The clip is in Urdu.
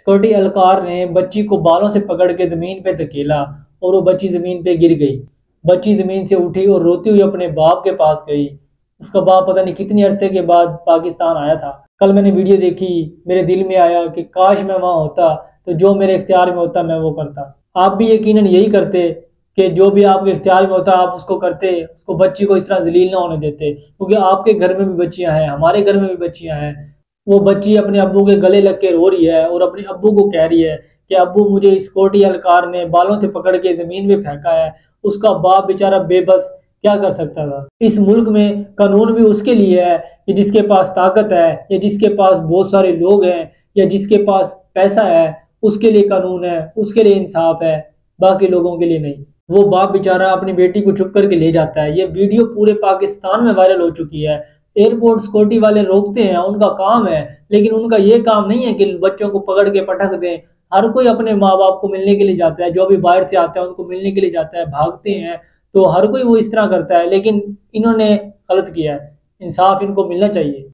سیکورٹی اہلکار نے بچی کو بالوں سے پکڑ کے زمین پہ دھکیلا اور وہ بچی زمین پہ گر گئی۔ بچی زمین سے اٹھی اور روتی ہوئی اپنے باپ کے پاس گئی۔ اس کا باپ پتہ نہیں کتنی عرصے کے بعد پاکستان آیا تھا۔ کل میں نے ویڈیو دیکھی، میرے دل میں آیا کہ کاش میں وہاں ہوتا، تو جو میرے اختیار میں ہوتا میں وہ کرتا۔ آپ بھی یقیناً یہی کرتے کہ جو بھی آپ کے اختیار میں ہوتا، آپ اس کو کرتے، اس کو بچی کو اس طرح ذلیل نہ ہونے دیتے۔ کیونکہ آپ کے گھر میں بھی بچیاں ہیں، ہمارے گھر میں بھی بچیاں ہیں۔ وہ بچی اپنے ابو کے گلے لگ کے رو رہی ہے اور اپنے ابو کو کہہ رہی ہے کہ ابو مجھے اس کوٹی نے بالوں سے پکڑ کے زمین میں پھینکا ہے، اس کا باپ بیچارہ بے بس کیا کر سکتا تھا؟ اس ملک میں قانون بھی اس کے لیے ہے کہ جس کے پاس طاقت ہے، یا جس کے پاس بہت سارے لوگ ہیں، یا جس کے پاس پیسہ ہے، اس کے لیے قانون ہے، اس کے لیے انصاف ہے، باقی لوگوں کے لیے نہیں۔ وہ باپ بیچارہ اپنی بیٹی کو چھپ کر کے لے جاتا ہے۔ یہ ویڈیو پورے پاکستان میں وائرل ہو چکی ہے۔ ایئرپورٹ سکورٹی والے روکتے ہیں، ان کا کام ہے، لیکن ان کا یہ کام نہیں ہے کہ بچوں کو پکڑ کے پٹک دیں۔ ہر کوئی اپنے ماں باپ کو ملنے کے لیے جاتا ہے، جو بھی باہر سے آتا ہے، ان کو ملنے کے لیے جاتا ہے، بھاگتے ہیں۔ تو ہر کوئی وہ اس طرح کرتا ہے، لیکن انہوں نے غلط کیا ہے۔ انصاف ان کو ملنا چاہیے۔